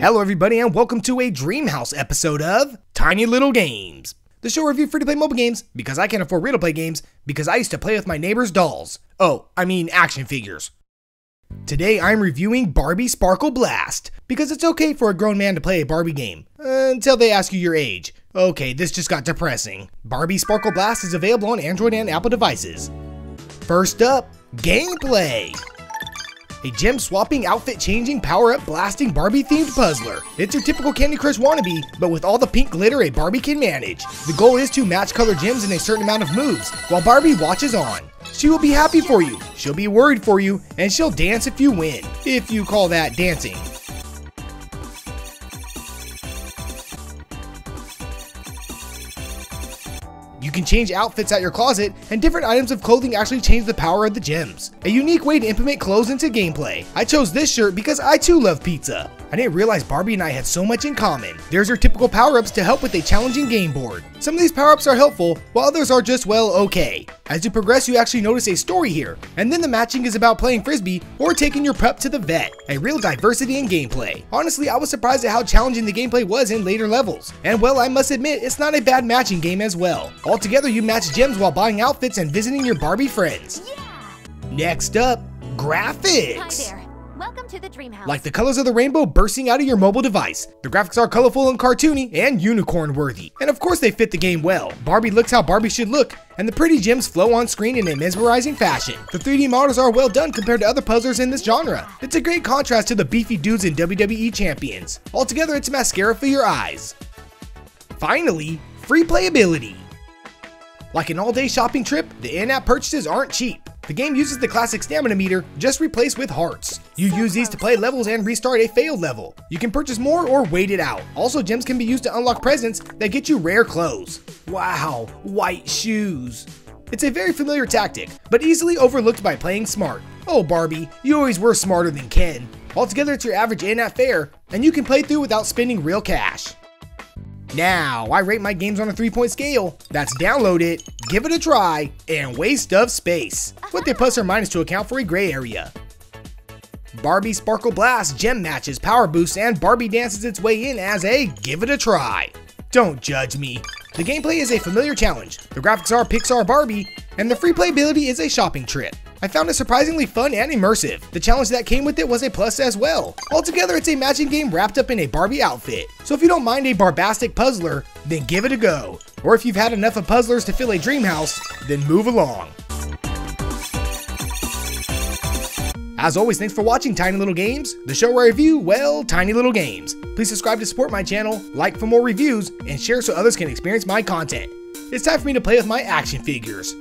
Hello, everybody, and welcome to a Dreamhouse episode of Tiny Little Games. The show review free to play mobile games because I can't afford real to play games because I used to play with my neighbor's dolls. Oh, I mean action figures. Today I'm reviewing Barbie Sparkle Blast because it's okay for a grown man to play a Barbie game until they ask you your age. Okay, this just got depressing. Barbie Sparkle Blast is available on Android and Apple devices. First up, gameplay a gem swapping, outfit changing, power up blasting Barbie themed puzzler. It's your typical Candy Crush wannabe, but with all the pink glitter a Barbie can manage. The goal is to match color gems in a certain amount of moves, while Barbie watches on. She will be happy for you, she'll be worried for you, and she'll dance if you win, if you call that dancing. You can change outfits at your closet, and different items of clothing actually change the power of the gems. A unique way to implement clothes into gameplay. I chose this shirt because I too love pizza. I didn't realize Barbie and I had so much in common. There's your typical power-ups to help with a challenging game board. Some of these power-ups are helpful, while others are just, well, okay. As you progress, you actually notice a story here, and then the matching is about playing frisbee or taking your pup to the vet. A real diversity in gameplay. Honestly, I was surprised at how challenging the gameplay was in later levels. And well, I must admit, it's not a bad matching game as well. Altogether, you match gems while buying outfits and visiting your Barbie friends. Yeah! Next up, graphics. Welcome to the Dreamhouse. Like the colors of the rainbow bursting out of your mobile device. The graphics are colorful and cartoony and unicorn worthy. And of course they fit the game well. Barbie looks how Barbie should look, and the pretty gems flow on screen in a mesmerizing fashion. The 3D models are well done compared to other puzzlers in this genre. It's a great contrast to the beefy dudes in WWE champions. Altogether, it's mascara for your eyes. Finally, free playability. Like an all-day shopping trip, the in-app purchases aren't cheap. The game uses the classic stamina meter, just replaced with hearts. You use these to play levels and restart a failed level. You can purchase more or wait it out. Also, gems can be used to unlock presents that get you rare clothes. Wow, white shoes. It's a very familiar tactic, but easily overlooked by playing smart. Oh Barbie, you always were smarter than Ken. Altogether, it's your average in-app fare, and you can play through without spending real cash. Now, I rate my games on a three point scale. That's download it, give it a try, and waste of space. With a plus or minus to account for a gray area. Barbie Sparkle Blast gem matches, power boosts, and Barbie dances its way in as a give it a try. Don't judge me. The gameplay is a familiar challenge, the graphics are Pixar Barbie, and the free playability is a shopping trip. I found it surprisingly fun and immersive. The challenge that came with it was a plus as well. Altogether, it's a matching game wrapped up in a Barbie outfit. So if you don't mind a barbastic puzzler, then give it a go. Or if you've had enough of puzzlers to fill a dream house, then move along. As always, thanks for watching Tiny Little Games, the show where I review, well, tiny little games. Please subscribe to support my channel, like for more reviews, and share so others can experience my content. It's time for me to play with my action figures.